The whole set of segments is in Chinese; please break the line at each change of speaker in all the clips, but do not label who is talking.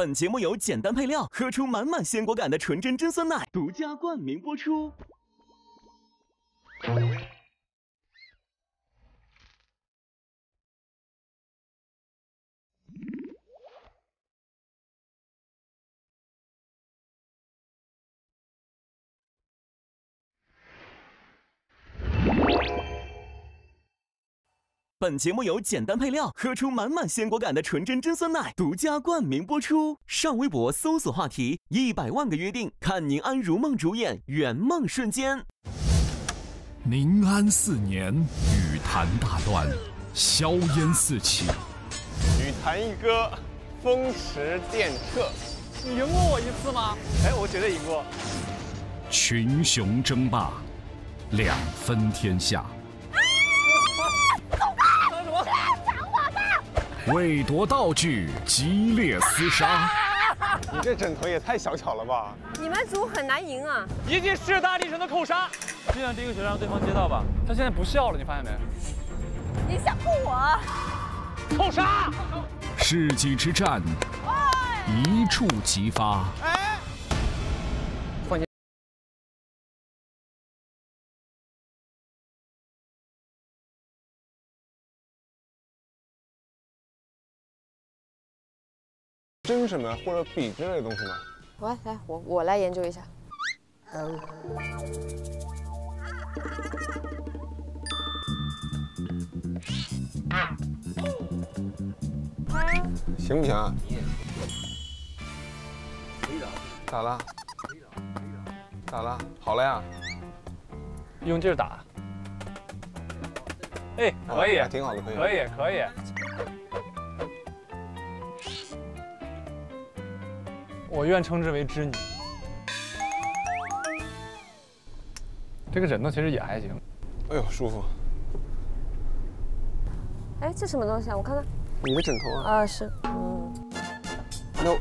本节目由简单配料喝出满满鲜果感的纯真真酸奶独家冠名播出。本节目由简单配料喝出满满鲜果感的纯真真酸奶独家冠名播出。上微博搜索话题“一百万个约定”，看宁安如梦主演《圆梦瞬间》。
宁安四年，羽坛大乱，硝烟四起。
羽坛一哥，风驰电掣。
你赢过我一次吗？
哎，我绝对赢过。
群雄争霸，两分天下。为夺道具，激烈厮杀。
你这枕头也太小巧了吧！
你们组很难赢啊！
一记势大力沉的扣杀，尽量第一个球让对方接到吧。他现在不笑了，你发现没？
你想控我？
扣杀！
世纪之战，一触即发。
针什么或者笔之类的东西吗？
来来，我我来研究一下。
行不行啊？咋了？咋了？好了呀？
用劲儿打。哎，可以，
挺好的，可以，
可以，可以。我愿称之为织女。这个枕头其实也还行。
哎呦，舒服。
哎，这什么东西啊？我看看。
你的枕头啊？
啊，是。嗯。
No。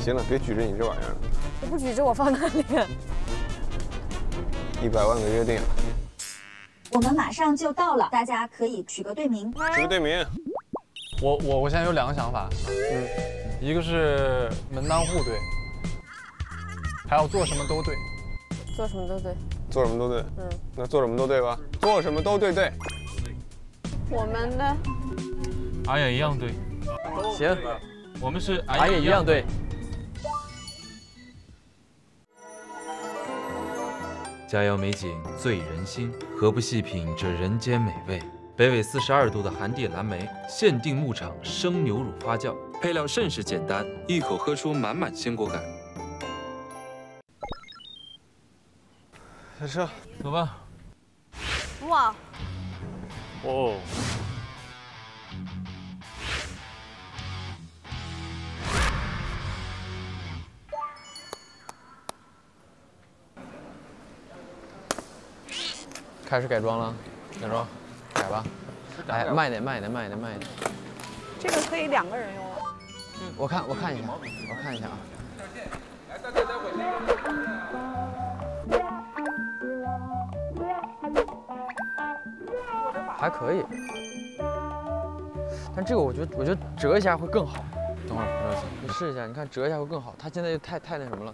行了，别举着你这玩意儿了。
我不举着，我放哪里？
一百万个约定。
我们马上就到了，大家可以取个队名。
取个队名。
我我我现在有两个想法，嗯，一个是门当户对，还有做什么都对。
做什么都对。
做什么都对。嗯。那做什么都对吧？做什么都对对。
我们呢？
俺也一样对。
行，
我们是
俺也一样对。
佳肴美景醉人心，何不细品这人间美味？北纬四十二度的寒地蓝莓，限定牧场生牛乳发酵，配料甚是简单，一口喝出满满鲜果感。
下车，
走吧。
哇！
哦。开始改装了，改装，改吧，哎慢一点，慢一点，慢一点，慢一点。
这个可以两个人用了。
我看，我看一下，我看一下啊。还可以，但这个我觉得，我觉得折一下会更好。等会儿不着急，你试一下，你看折一下会更好。它现在又太太那什么了。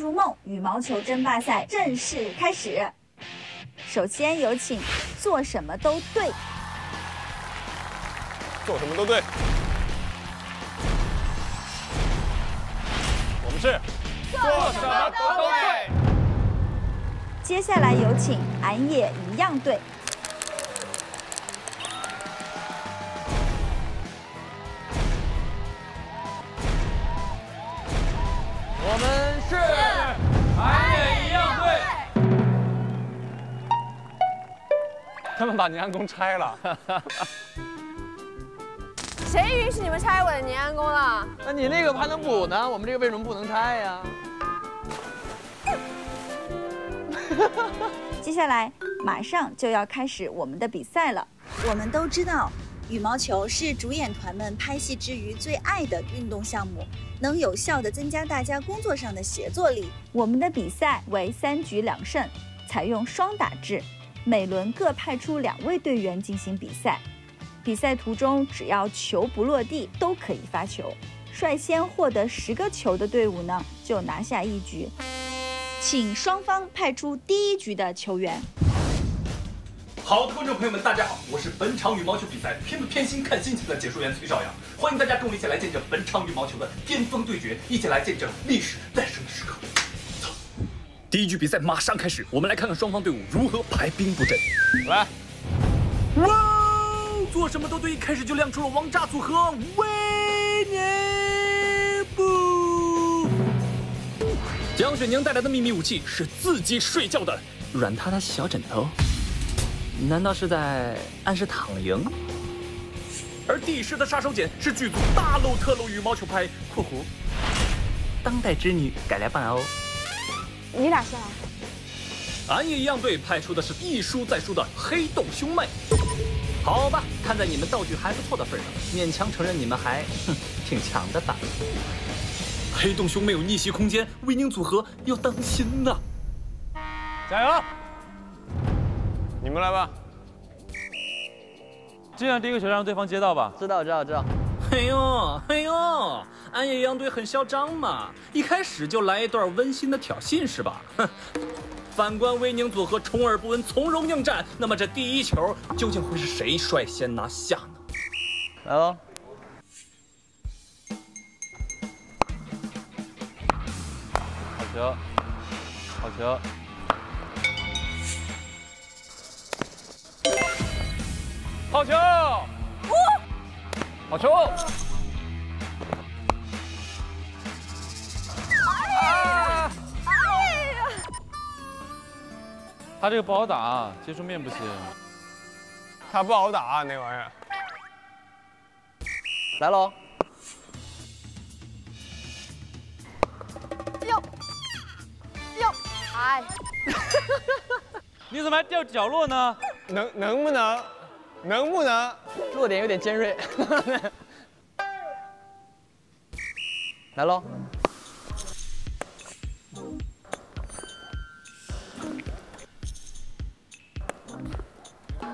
如梦羽毛球争霸赛正式开始。首先有请做什么都对。
做什么都对。
我们是。
做什么都对。
接下来有请俺也一样对。
我们把宁安宫拆了。
谁允许你们拆我的宁安宫了？
那你那个还能补呢？我们这个为什么不能拆呀？
接下来马上就要开始我们的比赛了。我们都知道，羽毛球是主演团们拍戏之余最爱的运动项目，能有效地增加大家工作上的协作力。我们的比赛为三局两胜，采用双打制，每轮各派出两位队员进行比赛。比赛途中，只要球不落地，都可以发球。率先获得十个球的队伍呢，就拿下一局。请双方派出第一局的球员。
好的，观众朋友们，大家好，我是本场羽毛球比赛偏不偏心看心情的解说员崔少阳，欢迎大家跟我一起来见证本场羽毛球的巅峰对决，一起来见证历史诞生的时刻。走，第一局比赛马上开始，我们来看看双方队伍如何排兵布阵。
来，
哇，做什么都对，一开始就亮出了王炸组合，威尼布。江雪宁带来的秘密武器是自己睡觉的软塌塌小枕头，难道是在暗示躺赢？而帝师的杀手锏是剧组大露特露羽毛球拍（括弧当代织女改良版哦）。
你俩先来。
俺也一样队派出的是一输再输的黑洞兄妹。好吧，看在你们道具还不错的份上，勉强承认你们还 哼挺强的吧。黑洞兄妹有逆袭空间，威宁组合要当心呐！
加油！你们来吧，尽量第一个球让对方接到吧。
知道，知道，知道。
哎呦，哎呦，俺野羊队很嚣张嘛，一开始就来一段温馨的挑衅是吧？哼。反观威宁组合充耳不闻，从容应战，那么这第一球究竟会是谁率先拿下呢？
来喽！
好球，好球，好球，好球！他这个不好打，接触面不行。
他不好打那玩意儿。
来喽！
哎，
你怎么还掉角落呢？
能能不能，能不能？
落点有点尖锐。来喽！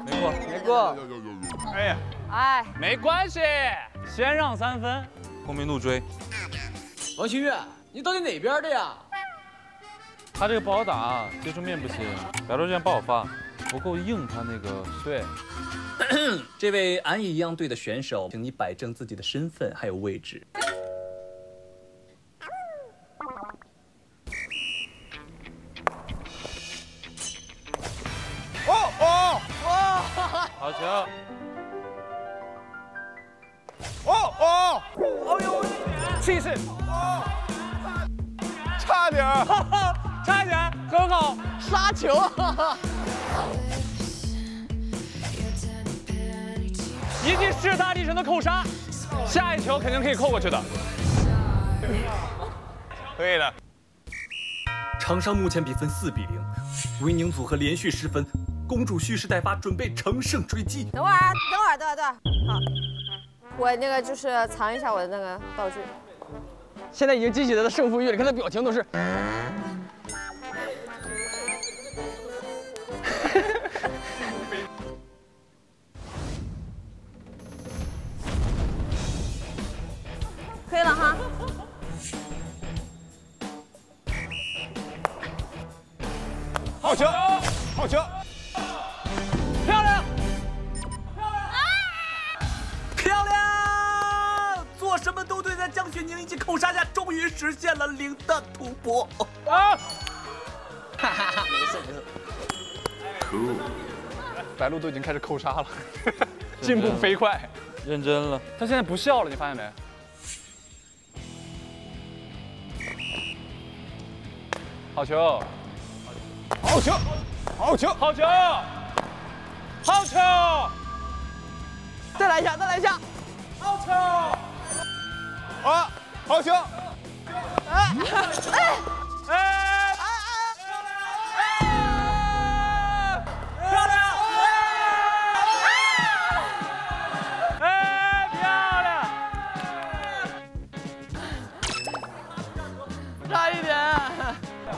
没过，
没过。
哎呀，
哎，
没关系，先让三分，公明怒追。
王新月，你到底哪边的呀？
他这个不好打，接触面不行，白鹿这样不好发，不够硬。他那个对，
这位俺也一样队的选手，请你摆正自己的身份还有位置。
好球！
哦哦！
哎呦，
气势！差点儿，
差点儿，很好，杀球！
一记势大力沉的扣杀，下一球肯定可以扣过去的。
可以的。
场上目前比分四比零，威宁组合连续失分，公主蓄势待发，准备乘胜追击。
等会儿啊，等会儿，等会儿，等会儿。好，我那个就是藏一下我的那个道具。
现在已经激起他的胜负欲了，你看他表情都是。
可以了哈。
好球，好球，
对，在江雪宁以及扣杀下，终于实现了零的突破。
啊！
哈哈哈，没事没事。
白鹿都已经开始扣杀了，进步飞快，认真了。他现在不笑了，你发现没？好球，
好球，好球，
好球！好球！
再来一下，再来一下。
好球！
啊，好球！
哎哎
哎！漂亮！哎，漂亮！
差一点。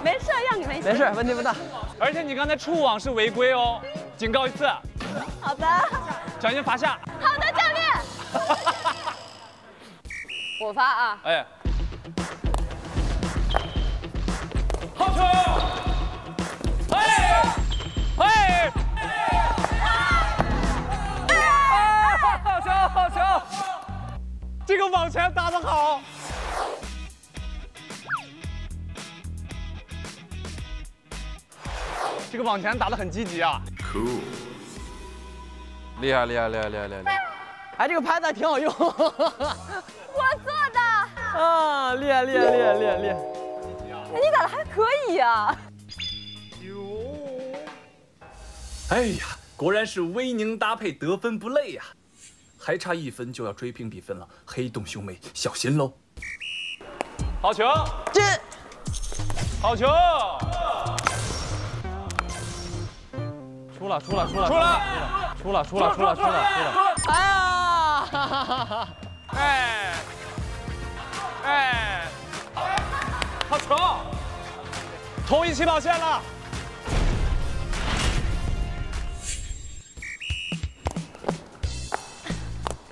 没事，让你没事。
没事，问题不大。
而且你刚才触网是违规哦，警告一次。
好的。
小心罚下。
我发啊。
哎。好球！哎哎！好球好球！这个网前打得好。这个网前打得很积极啊。
Cool。厉害厉害厉害厉害厉害！
哎，这个拍子挺好用。啊，厉害厉害厉害厉害厉害！
你打的还可以呀。
哎呀，果然是威宁搭配得分不累呀，还差一分就要追平比分了，黑洞兄妹小心喽。
好球！
进！
好球！出了出了出了出了出了出了出了出了出了！
哎呀！
哎哎！好球！同一起跑线了。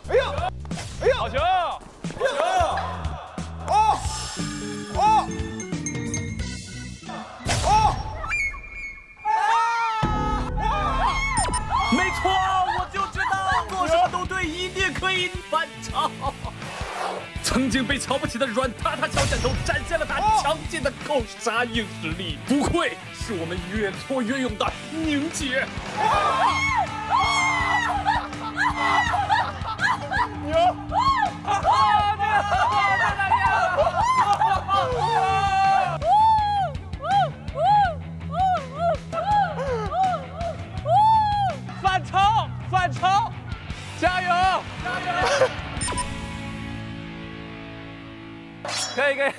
哎呀！哎呀！
好球！好球！
哦哦哦！
没错，我就知道做什么都对，一定可以反超。曾经被瞧不起的软塌塌小枕头展现了他强劲的扣杀硬实力，不愧是我们越挫越勇的宁姐。
牛！反超！反超！加油！加油！可以可以，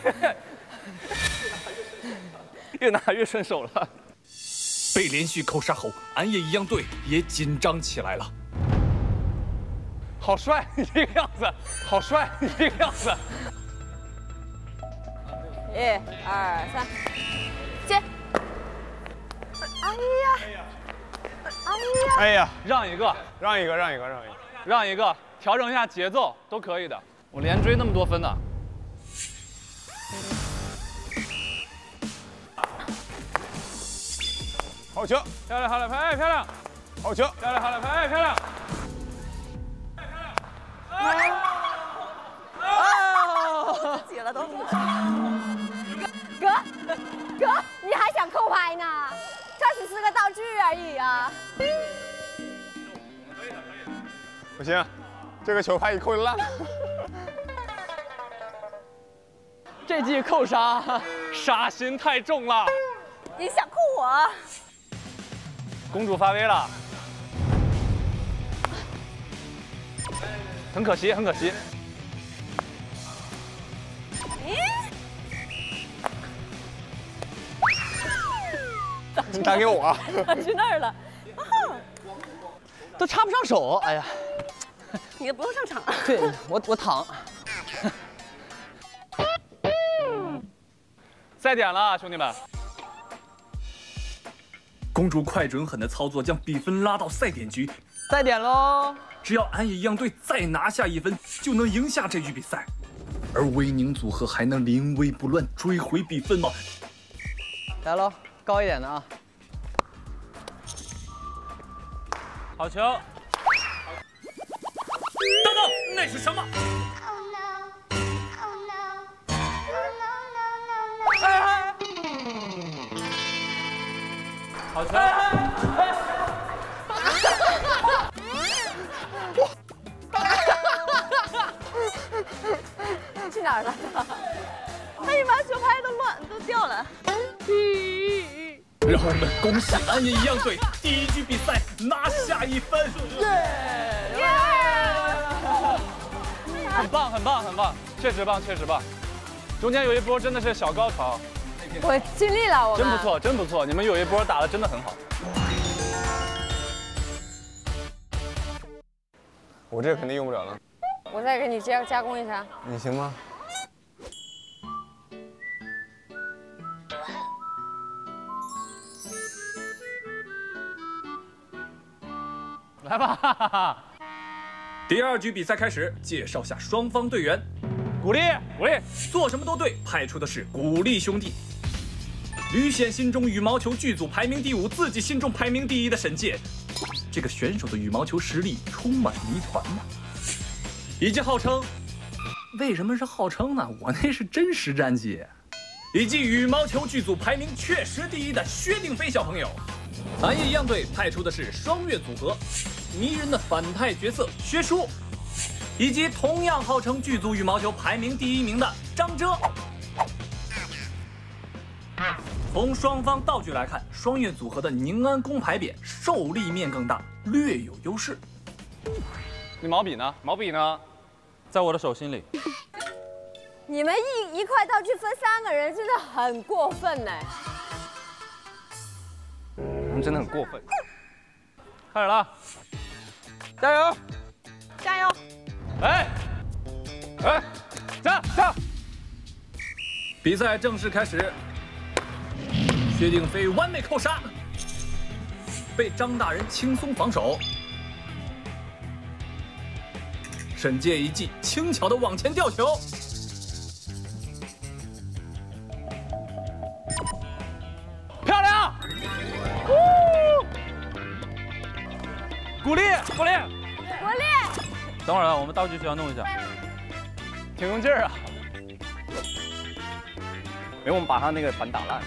越拿越顺手了。
被连续扣杀后，俺也一样队也紧张起来了。
好帅，你这个样子，好帅，你这个样子。
一、二、三，接。哎呀！哎呀！
哎呀，
让一个，
让一个，让一个，让一个，
让一个，调整一下节奏都可以的。我连追那么多分呢。
好球！
漂亮，好了，拍，漂亮，
好球！
漂亮，好了，拍，漂亮。
啊！起了都。哥，哥，你还想扣拍呢？这只是个道具而已啊。
不行，这个球拍一扣就烂了。
这记扣杀，杀心太重了。
你想扣我？
公主发威了，很可惜，很可惜。
你打给我，
打去那儿了，
都插不上手。哎呀，
你也不用上场。
对我，我躺。
再点了，兄弟们。
公主快准狠的操作将比分拉到赛点局，
赛点喽！
只要俺也一样队再拿下一分，就能赢下这局比赛。而威宁组合还能临危不乱追回比分吗？
来喽，高一点的啊！
好球！
等等，那是什么？
好球！
去哪儿了？哎呀妈，球拍都乱，都掉了。
让让我们恭喜安野一样队第一局比赛拿下一分。
很棒，很棒，很棒，确实棒，确实棒。中间有一波真的是小高潮，
我尽力了，我
真不。错，真不错。你们有一波打的真的很好。
我这个肯定用不了了，
我再给你加加工一下。
你行吗？
来吧，哈哈哈
第二局比赛开始，介绍下双方队员。
古力，古力。
做什么都对，派出的是古力兄弟。吕显心中羽毛球剧组排名第五，自己心中排名第一的沈介，这个选手的羽毛球实力充满谜团呐。以及号称，为什么是号称呢？我那是真实战绩。以及羽毛球剧组排名确实第一的薛定飞小朋友。蓝夜一样队派出的是双月组合，迷人的反派角色薛叔，以及同样号称剧组羽毛球排名第一名的张哲。从双方道具来看，双月组合的宁安宫牌匾受力面更大，略有优势。
你毛笔呢？
毛笔呢，在我的手心里。
你们一一块道具分三个人，真的很过分呢。
你们真的很过分。
开始了，
加油！
加油！
哎，哎，站站！
比赛正式开始，薛定飞完美扣杀，被张大人轻松防守。沈介一记轻巧的往前吊球，
漂亮！鼓励，鼓励！
鼓励，
等会儿啊，我们道具需要弄一下。
挺用劲儿啊！
没，我们把他那个板打烂。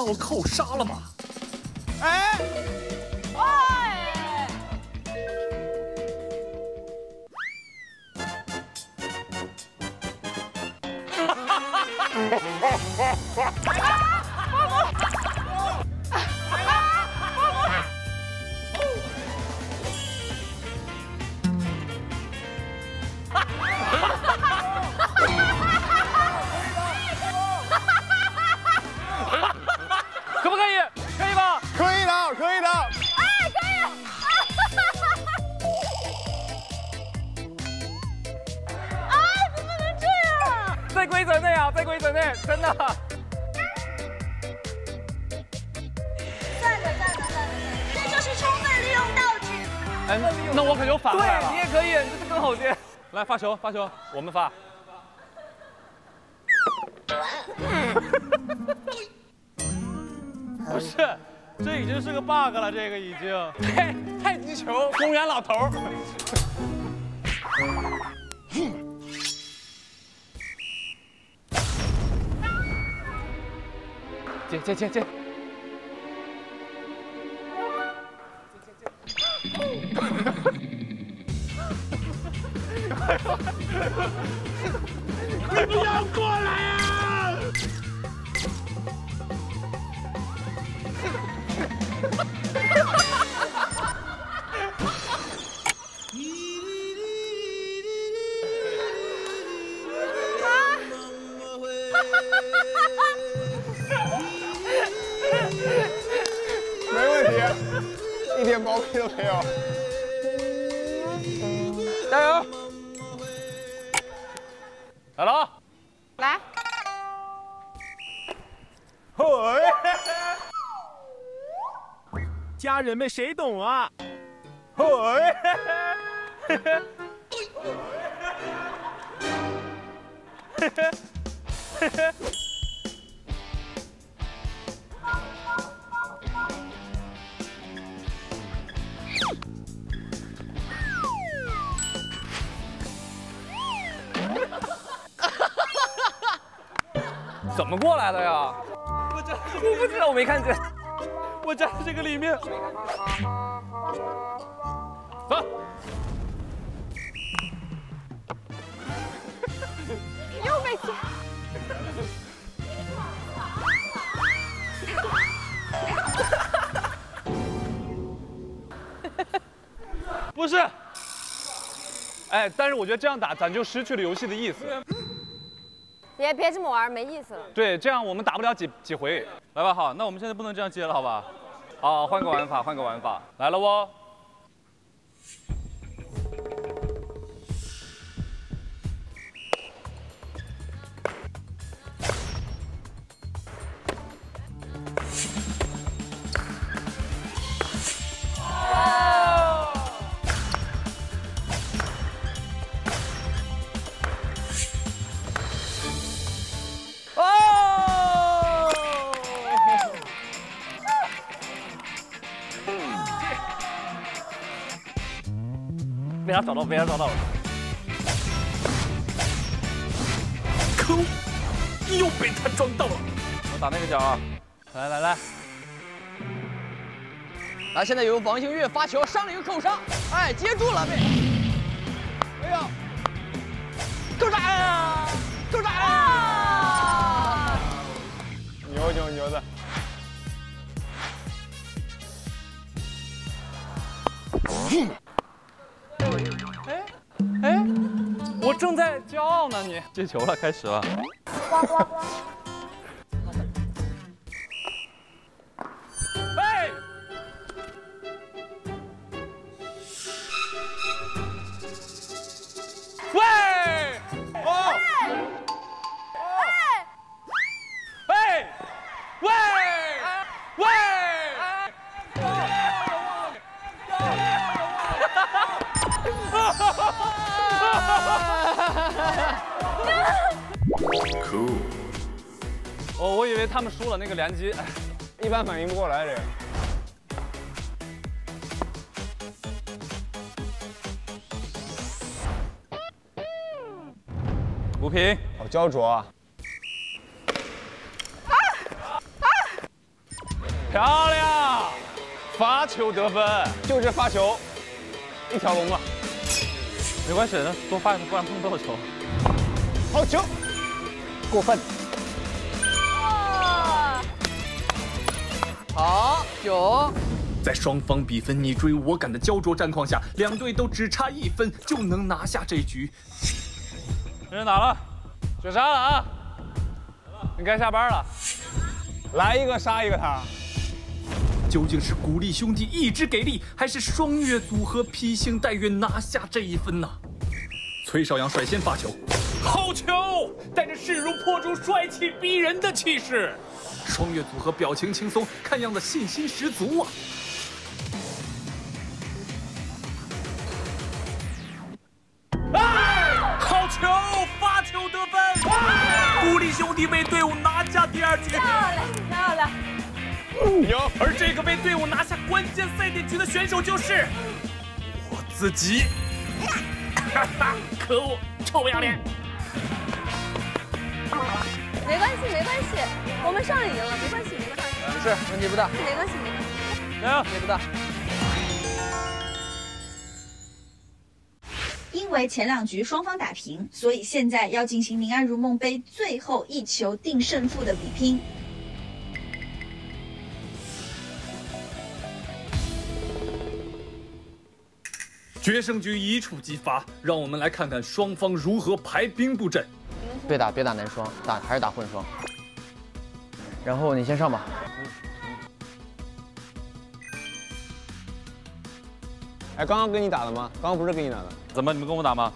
把我扣
杀了
吧。真的。
这就是充分利用道具。
哎，那我可就反过来了。
对你也可以，你这更好接。
来发球，发球，我们发。不是，这已经是个 bug 了，这个已经。太太极球，公园老头儿。接接接接
你不
要过来
家人们谁懂啊？
怎么过来的呀？
我站，
我不知道，我没看见。
我站在这个里面。
走。
又被剪。
不是。哎，但是我觉得这样打，咱就失去了游戏的意思。
别别这么玩，没意思了。
对，这样我们打不了几几回。来吧，好，那我们现在不能这样接了，好吧？好，换个玩法，换个玩法，来了不？找到，被他找到了。
可恶，又被他撞到了。
我打那个角啊！来来来，
来，现在由王星月发球，上了一个扣杀，哎，接住了被。哎呀，扣杀，扣杀！
正在骄傲呢，你接球了，开始了。
呱呱呱！
他们输了那个联机，哎
一般反应不过来这个。
五平，
好焦灼啊！
漂亮，发球得分，
就这发球，一条龙啊！
没关系，那多发一次，不然碰不到球。
好球，过分。好九，
在双方比分你追我赶的焦灼战况下，两队都只差一分就能拿下这局。
没人打了，绝杀了啊！你该下班了。
来一个杀一个他。
究竟是鼓励兄弟一直给力，还是双月组合披星戴月拿下这一分呢？崔少阳率先发球，好球，带着势如破竹、帅气逼人的气势。双月组合表情轻松，看样子信心十足啊！哎，好球，发球得分，鼓励兄弟为队伍拿下第二局。
漂亮漂亮！
有，而这个为队伍拿下关键赛点局的选手就是我自己。哈哈，可恶，臭不要脸！
没关系没关系，我们上赢了，没关系没关系。
没事，问题不大。
没关系没关系。
加油，
问题不大。
因为前两局双方打平，所以现在要进行宁安如梦杯最后一球定胜负的比拼。
决胜局一触即发，让我们来看看双方如何排兵布阵。
别打别打男双，打还是打混双。然后你先上吧。哎，刚刚跟你打的吗？刚刚不是跟你打的。
怎么你们跟我打吗？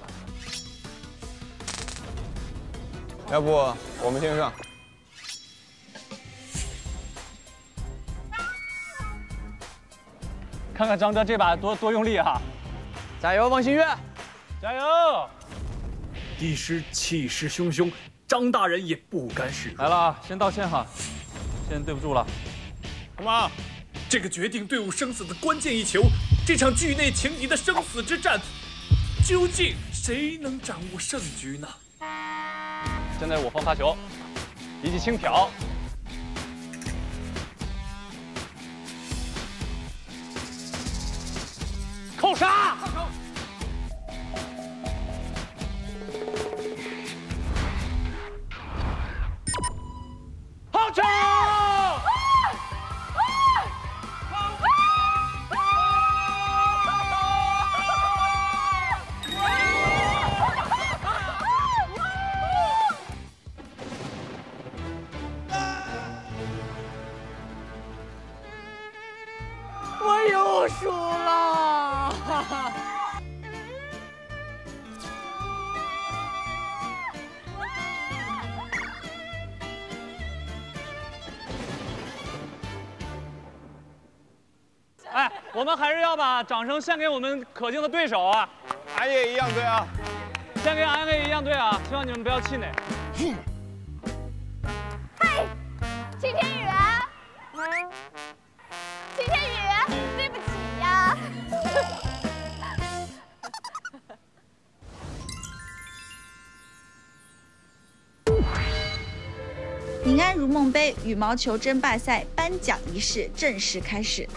要不我们先上。
看看张哥这把多多用力哈！
加油，王新月！
加油！
一师气势汹汹，张大人也不甘示弱。
来了啊，先道歉哈，先对不住了。
干嘛？这个决定队伍生死的关键一球，这场剧内情敌的生死之战，究竟谁能掌握胜局呢？
现在我方发球，一记轻挑，扣杀！Georgia!
我
们还是要把掌声献给我们可敬的对手啊！
俺也一样队啊！
献给俺也一样队啊！希望你们不要气馁。
嘿，秦天宇，秦天宇，对不起呀。
宁安如梦杯羽毛球争霸赛颁奖仪式正式开始。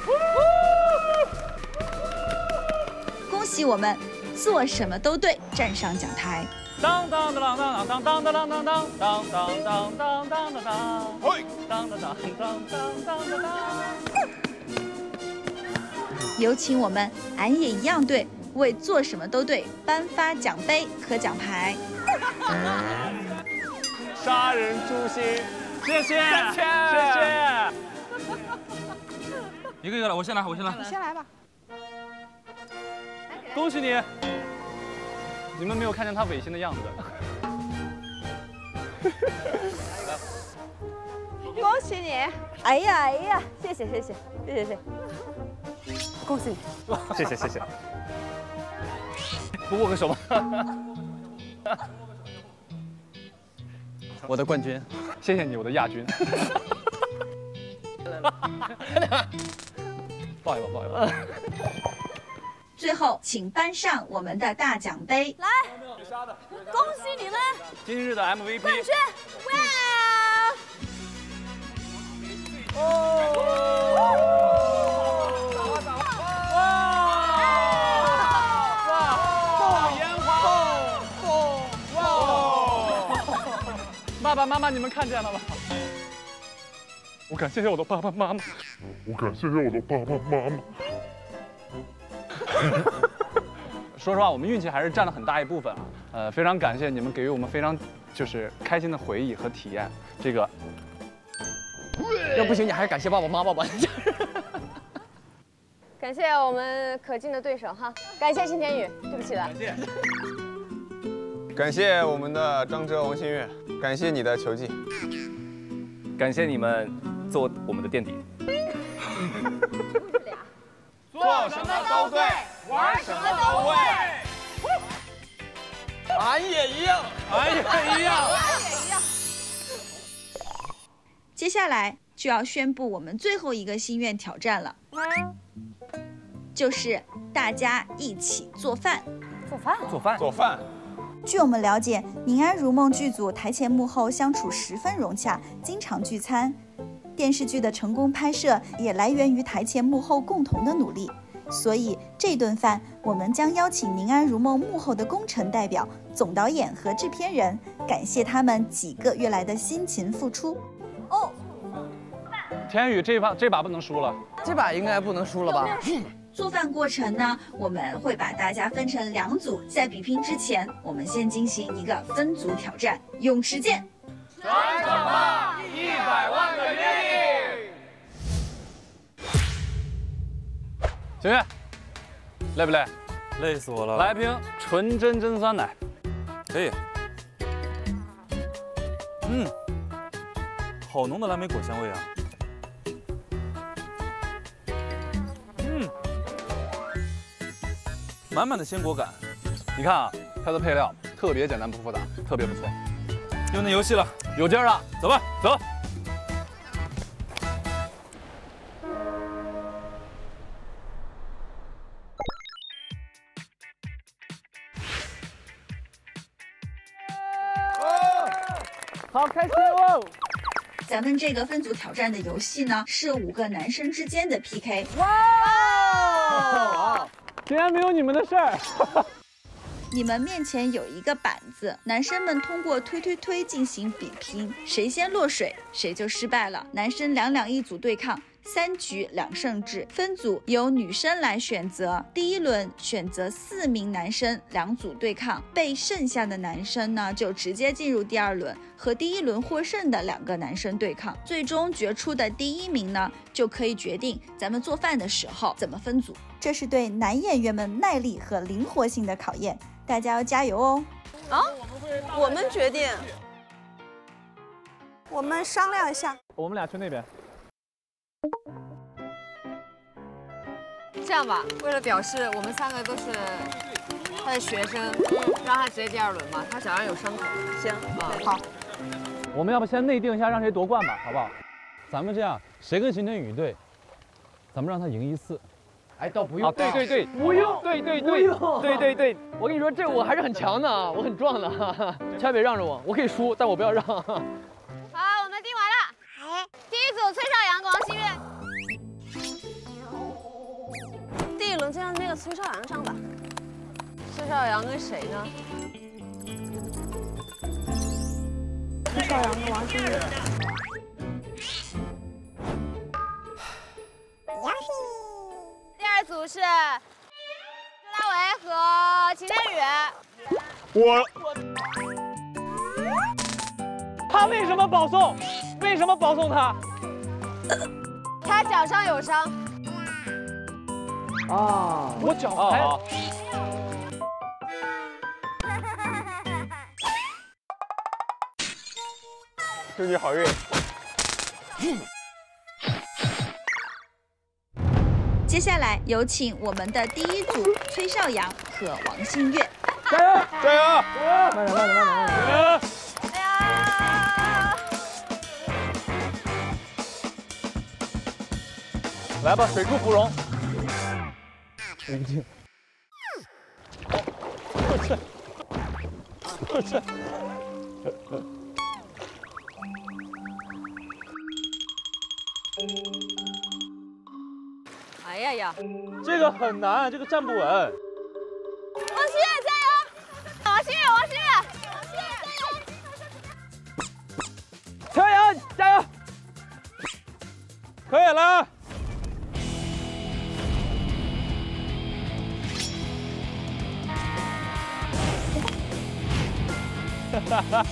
恭喜我们做什么都对站上讲台。
当当当当当当当当当当当当当当当当当当，
嘿，
当当当当当当当当。
有请我们俺也一样对为做什么都对颁发奖杯和奖牌。
杀人诛心，
谢谢，谢谢。
一个一个来，我先来，我先来。
你先来吧。
恭喜你！你们没有看见他违心的样子。
恭喜你！哎呀哎呀，谢谢谢谢谢谢谢，恭喜你！
谢谢谢谢，握个手吧。我的冠军，谢谢你，我的亚军。抱一抱，抱一抱。
最后，请搬上我们的大奖杯。
来，恭喜你们。
今日的 MVP
冠军！哇！
放烟花！哇！爸爸妈妈，你们看见了吗？我感谢我的爸爸妈妈。
我感谢我的爸爸妈妈。
说实话，我们运气还是占了很大一部分啊。呃，非常感谢你们给予我们非常就是开心的回忆和体验。这个
要不行，你还是感谢爸爸妈妈吧。
感谢我们可敬的对手哈，感谢秦天宇，对不起了。
感谢。
感谢我们的张哲、王新月，感谢你的球技，
感谢你们做我们的垫底。
做什么都对，玩什么都会。俺也一样，
俺也一样。
俺也一样接下来就要宣布我们最后一个心愿挑战了，就是大家一起做饭。
做饭，
做饭，
做饭。
据我们了解，《宁安如梦》剧组台前幕后相处十分融洽，经常聚餐。电视剧的成功拍摄也来源于台前幕后共同的努力。所以这顿饭，我们将邀请《宁安如梦》幕后的工程代表、总导演和制片人，感谢他们几个月来的辛勤付出。
哦，
天宇这把这把不能输了，
这把应该不能输了吧？
做饭过程呢，我们会把大家分成两组，在比拼之前，我们先进行一个分组挑战，用时间。
传承吧，一百万个约
小月，累不累？
累死我了。
来瓶纯真真酸奶。
可以。嗯，好浓的蓝莓果香味啊。嗯，
满满的鲜果感。你看啊，它的配料特别简单不复杂，特别不错。
又能游戏了，
有劲儿了，
走吧，走。
咱们这个分组挑战的游戏呢，是五个男生之间的 PK。
哇！竟然没有你们的事儿。
你们面前有一个板子，男生们通过推推推进行比拼，谁先落水谁就失败了。男生两两一组对抗，三局两胜制。分组由女生来选择，第一轮选择四名男生两组对抗，被剩下的男生呢就直接进入第二轮，和第一轮获胜的两个男生对抗。最终决出的第一名呢，就可以决定咱们做饭的时候怎么分组。这是对男演员们耐力和灵活性的考验。大家要加油哦！
啊，我们决定，我们商量一下。
我们俩去那边。
这样吧，为了表示我们三个都是他的学生，让他直接第二轮吧。他脚上有伤口。行，啊，好。
我们要不先内定一下，让谁夺冠吧，好不好？咱们这样，谁跟秦天宇对，咱们让他赢一次。
哎，倒不用。
对对对，
不用。对对对，
对对对。
我跟你说，这我还是很强的啊，我很壮的。千万别让着我，我可以输，但我不要让。
第一组崔少阳、王心月。第一轮就让那个崔少阳上吧。崔少阳跟谁呢？崔少阳跟王心月。组是拉维和秦天宇。
我。
他为什么保送？为什么保送他？
他脚上有伤。
啊，我脚还。
祝你好运。
接下来有请我们的第一组崔少阳和王新月，
加油
加油！
慢点慢点慢点慢点！来吧，水出芙蓉。冷静。我去！我去！
哎呀呀，
这个很难，这个站不稳。王
心月加油！王心月，王心月，王心
月加油！加油！可以了。哈哈哈！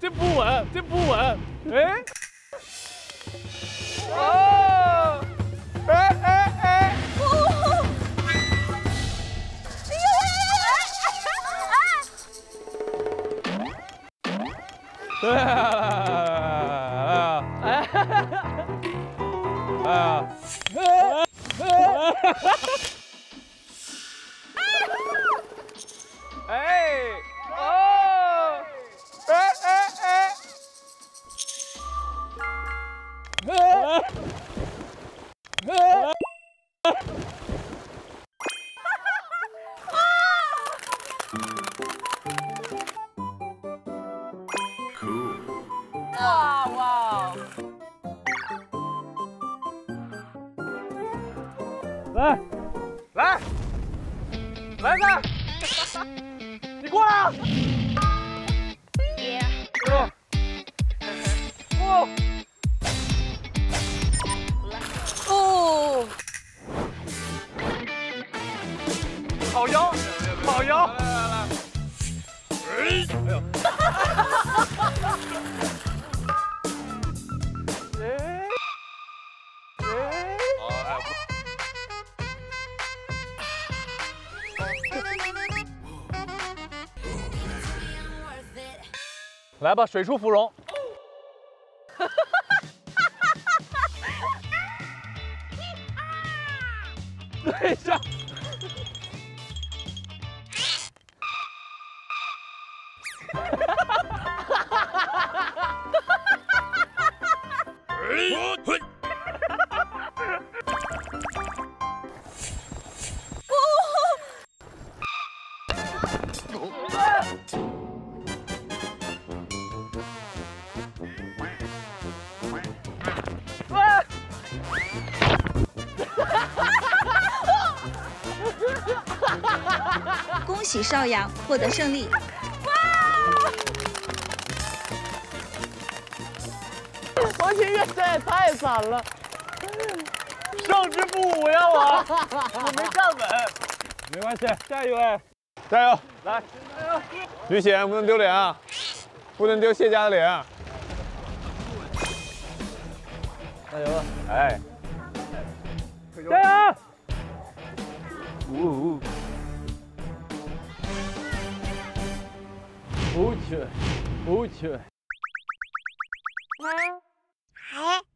这不稳，这不稳，哎，哦，哎哎哎，哦，哎呦，哎哎哎，对，
What the?
来吧，水出芙蓉。
恭喜邵阳获得胜利。
哇王清月这也太惨了，胜之不武呀我，我没站稳。
没关系，加油哎！加油！
来，
举起，不能丢脸啊！不能丢谢家的脸啊！
加油了！
哎，
加油！呜呜！不去，不去。
你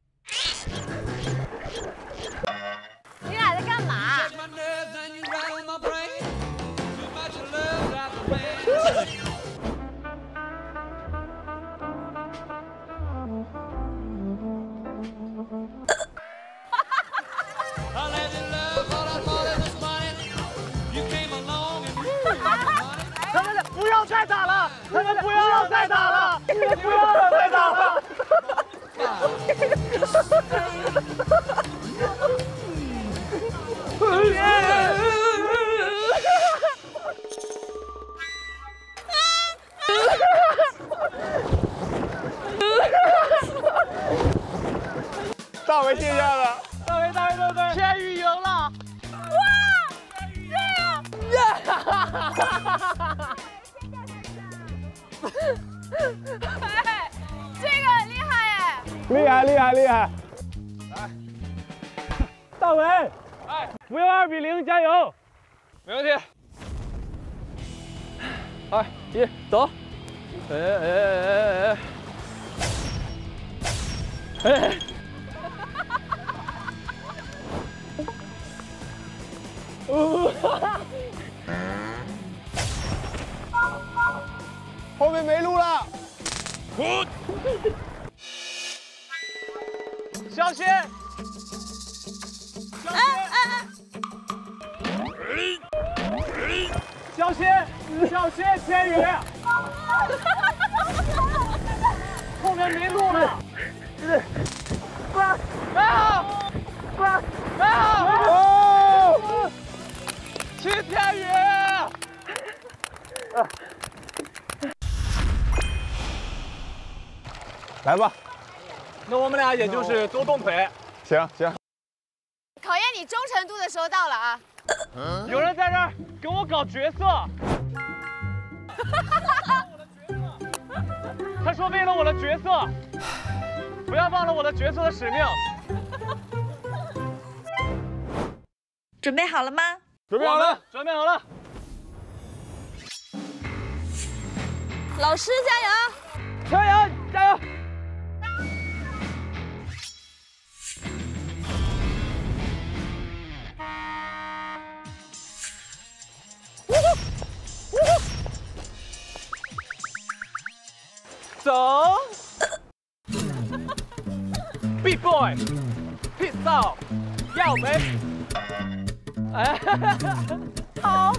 不要再打了，你们不要再打了。
哎，
不要二比零，加油！
没问题。
二一，走！哎哎哎哎哎！哎！哦，
后面没路了。
小心！小心！小心！小心！天宇，后面没路了。来好，来好！
哦，
去天宇！
来吧，
那我们俩也就是多动腿。
行行，
的时候到了啊！
有人在这儿跟我搞角色，他说为了我的角色，不要忘了我的角色的使命。
准备好了吗？
准备好了，
准备好了。
老师加油！
加油！加油！Boys picks up 要没？哎，
好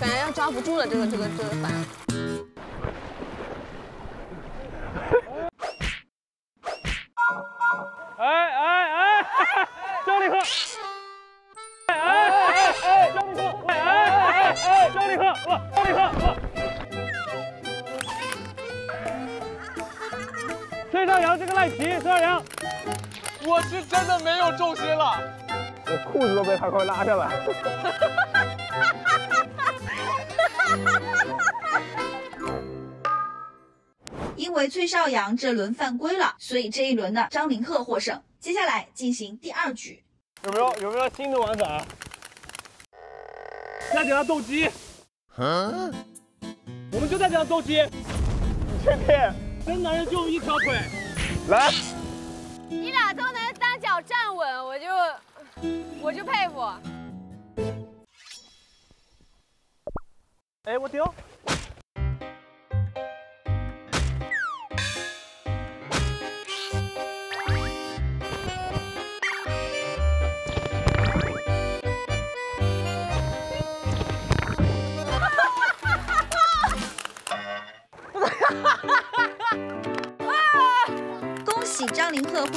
感觉 要抓不住了，这个这个这个
板。这
轮犯规了，所以这一轮呢，张凌赫获胜。接下来进行第二局，
有没有有没有新的玩法？再给他斗鸡，嗯，我们就再给他斗鸡，
确定？
真男人就一条腿，
来，
你俩都能
单脚站稳，我就
我就佩服。哎，我丢。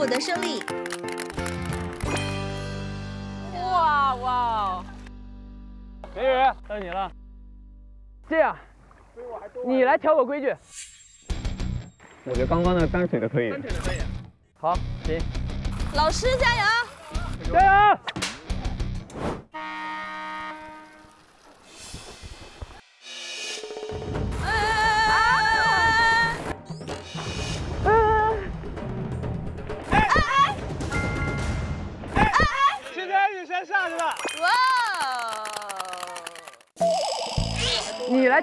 得胜利。
哇哇！
美宇，到你了。
这样，你来调个规矩。
我觉得刚刚那个单腿的可以。
单腿的可以。
好，行。
老师加油！
加油！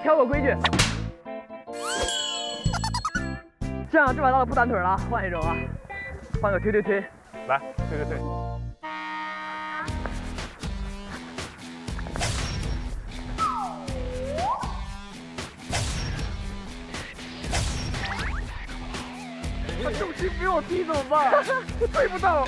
你来调个规矩。这样这把刀了不单腿了，换一种啊，换个推推推。
来，推推推。
他重心比我低怎么办？我 推不到。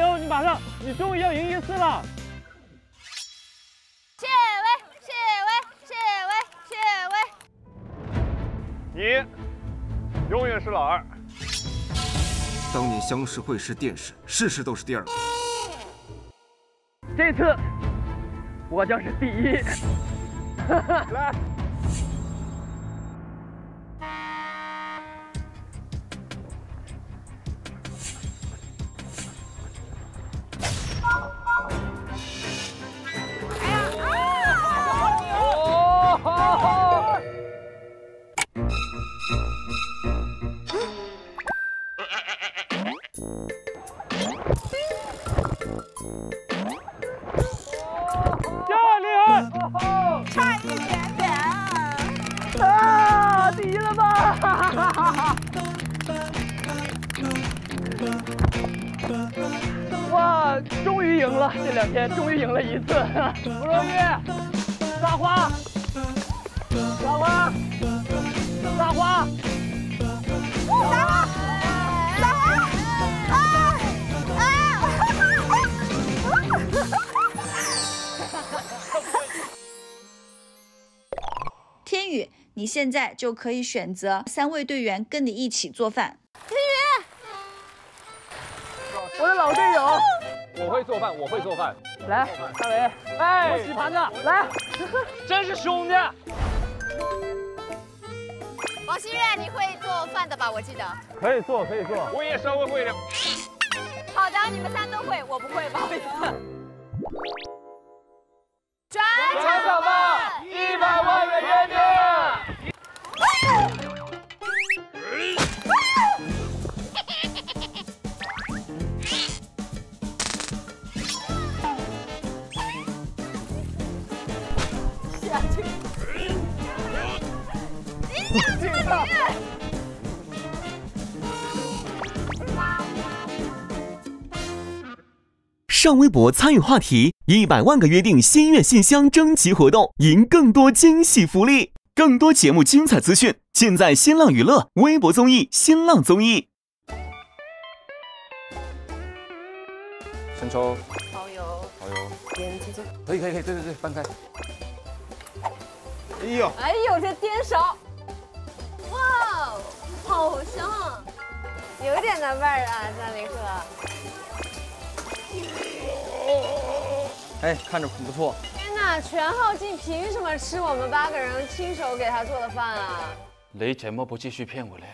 油，你马上，你终于要赢一次了。
谢威，谢威，谢威，谢威。
你永远是老二。
当年相识会是殿试，事事都是第二个。
这次我将是第一。
来。
哇，终于赢了！这两天终于赢了一次，不容易。撒花，撒花，撒花，
撒花，撒花！
天宇，你现在就可以选择三位队员跟你一起做饭。
天宇，
我的老队友，
我会做饭，我会做饭。
来，大伟，哎，
我洗盘子，
来，
真是兄弟。
王心月，你会做饭的吧？我记得。
可以做，可以做。我也稍微会点。
好的，你们仨都会，我不会，不好意思。转
场吧，一百万的约定。
上微博参与话题，一百万个约定心愿信箱征集活动，赢更多惊喜福利。更多节目精彩资讯，尽在新浪娱乐微博综艺、新浪综艺。
生抽。
蚝油。
蚝油。
盐鸡精。
可以可以可以，对对对，翻开。哎呦。
哎呦，这颠勺。哇，好香啊！有点那味儿啊，张凌赫。
哎，看着很不错。
天哪，全浩进凭什么吃我们八个人亲手给他做的饭啊？
你怎么不继续骗我嘞？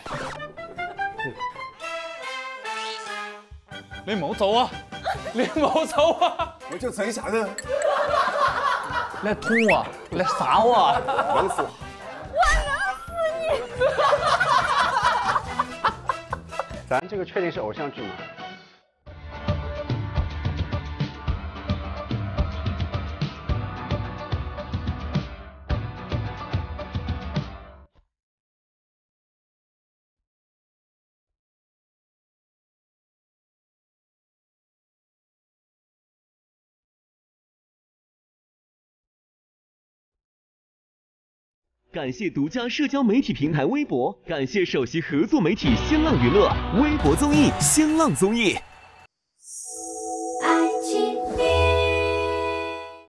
你唔好走啊！
啊！
你冇走啊！
我就真吓人。
来捅我，来杀我，
弄死我！
死
咱这个确定是偶像剧吗？
感谢独家社交媒体平台微博，感谢首席合作媒体新浪娱乐，微博综艺新浪综艺。